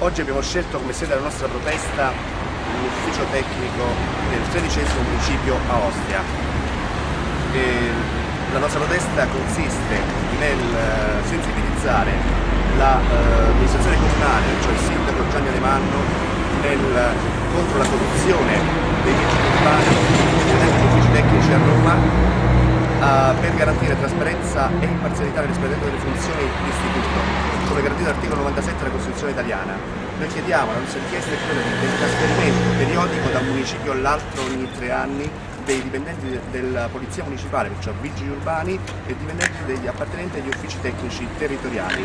Oggi abbiamo scelto come sede della nostra protesta l'ufficio tecnico del tredicesimo municipio a Ostia. E la nostra protesta consiste nel eh, sensibilizzare l'amministrazione la, uh, comunale, cioè il sindaco Gianni Alemanno, nel, contro la corruzione dei vigili urbani e degli uffici tecnici a Roma uh, per garantire trasparenza e imparzialità nell'espletamento delle funzioni d'istituto, come garantito dall'articolo 97 della Costituzione italiana. Noi chiediamo, la nostra richiesta è quella del trasferimento periodico da un municipio all'altro ogni tre anni dei dipendenti della Polizia Municipale, cioè vigili urbani e dipendenti degli appartenenti agli uffici tecnici territoriali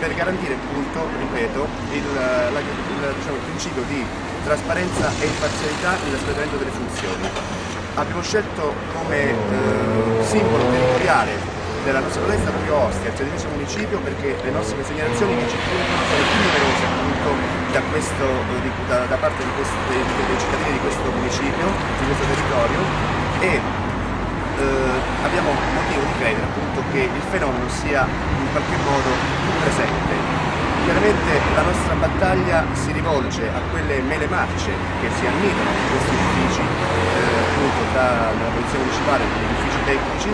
per garantire appunto, ripeto, il, la, il, diciamo, il principio di trasparenza e imparzialità nell'espletamento delle funzioni abbiamo scelto come eh, simbolo territoriale della nostra protesta proprio Ostia, il tredicesimo municipio, perché le nostre segnalazioni che ci circolano sono più numerose appunto da, questo, da, da parte questo, dei, dei, cittadini di questo municipio, di questo territorio e eh, abbiamo motivo di credere appunto che il fenomeno sia in qualche modo più presente Chiaramente la nostra battaglia si rivolge a quelle mele marce che si annidano in questi uffici, eh, appunto tra la Polizia Municipale e gli uffici tecnici,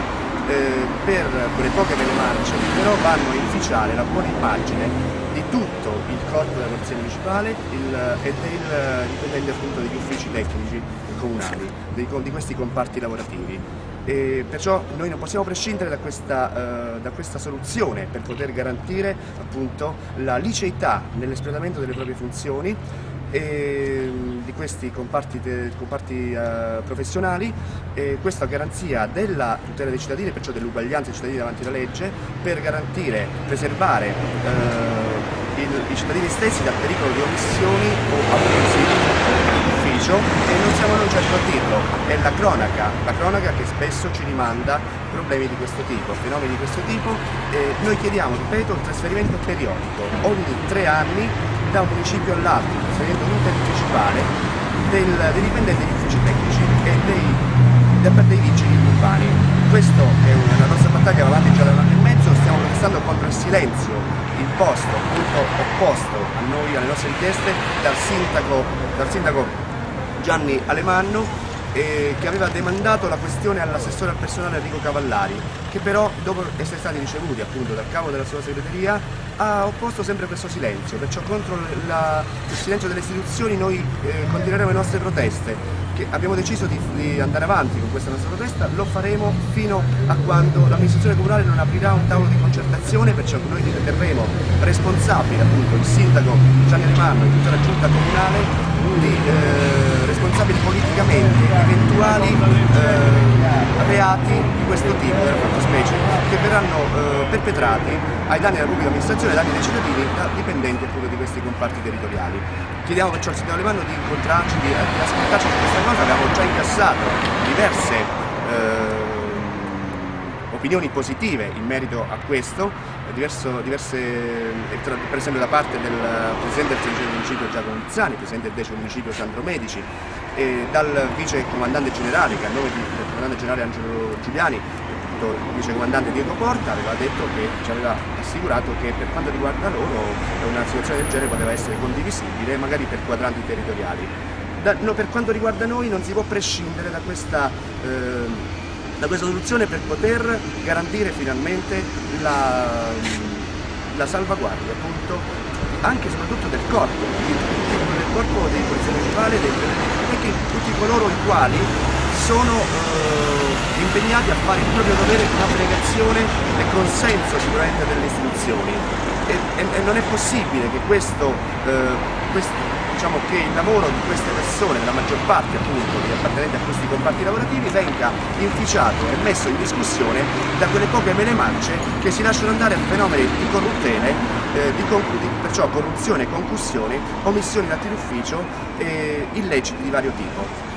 eh, per quelle poche mele marce però vanno a inficiare la buona immagine di tutto il corpo della Polizia Municipale il, e del dipendente appunto degli uffici tecnici comunali, di, di questi comparti lavorativi. E perciò noi non possiamo prescindere da questa, uh, da questa soluzione per poter garantire appunto, la liceità nell'espletamento delle proprie funzioni e, di questi comparti, comparti uh, professionali e questa garanzia della tutela dei cittadini, perciò dell'uguaglianza dei cittadini davanti alla legge, per garantire, preservare uh, il, i cittadini stessi dal pericolo di omissioni o abusi ufficio e non siamo noi certo dirlo, è la cronaca, la cronaca che spesso ci rimanda problemi di questo tipo, fenomeni di questo tipo e noi chiediamo, ripeto, il trasferimento periodico ogni tre anni da un municipio all'altro, il trasferimento intermunicipale del, dei dipendenti degli uffici tecnici e dei, dei, dei vigili urbani. Questa è una, la nostra battaglia va avanti già da un anno e mezzo, stiamo protestando contro il silenzio imposto, appunto opposto a noi, alle nostre richieste, dal sindaco, dal sindaco Gianni Alemanno eh, che aveva demandato la questione all'assessore al personale Enrico Cavallari, che però dopo essere stati ricevuti appunto dal capo della sua segreteria ha opposto sempre questo silenzio, perciò contro la, il silenzio delle istituzioni noi eh, continueremo le nostre proteste, che abbiamo deciso di, di, andare avanti con questa nostra protesta, lo faremo fino a quando l'amministrazione comunale non aprirà un tavolo di concertazione, perciò noi riterremo responsabile appunto il sindaco Gianni Alemanno e tutta la giunta comunale. Di eh, responsabili politicamente eventuali eh, reati di questo tipo, della fattispecie, che verranno eh, perpetrati ai danni della pubblica amministrazione ai danni dei cittadini dipendenti appunto di questi comparti territoriali. Chiediamo perciò al sindaco Alemanno di incontrarci, di, di ascoltarci su questa cosa, abbiamo già incassato diverse eh, opinioni positive in merito a questo, diverso, diverse, per esempio da parte del Presidente del Trentino Municipio Giacomo Mizzani, Presidente del decimo Municipio Sandro Medici, e dal Vice Comandante Generale, che a nome del Comandante Generale Angelo Giuliani, il Vice Comandante Diego Porta, aveva detto che ci aveva assicurato che per quanto riguarda loro una situazione del genere poteva essere condivisibile, magari per quadranti territoriali. Da, no, per quanto riguarda noi non si può prescindere da questa eh, da questa soluzione per poter garantire finalmente la, la salvaguardia appunto anche e soprattutto del corpo, del corpo dei polizia municipali e che tutti coloro i quali sono eh, impegnati a fare il proprio dovere con abnegazione e consenso sicuramente delle istituzioni. E, e, e non è possibile che questo, eh, questo diciamo che il lavoro di queste persone, della maggior parte appunto di appartenenti a questi comparti lavorativi, venga inficiato e messo in discussione da quelle poche mele mance che si lasciano andare a fenomeni di corruttela, eh, di, di, perciò corruzione, concussione, omissioni d'atti d'ufficio e illeciti di vario tipo.